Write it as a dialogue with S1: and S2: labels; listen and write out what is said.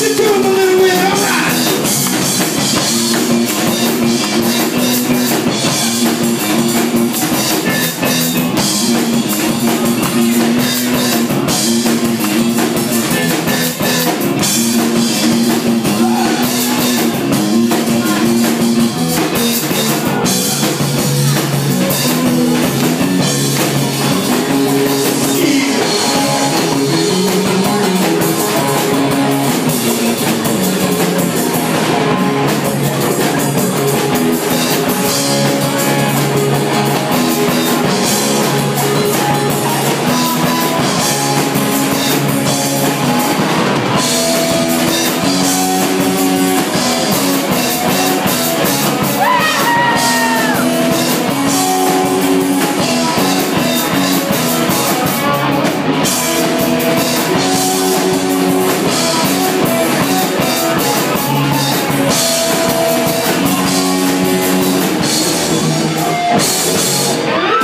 S1: Listen to him a little bit. Yes.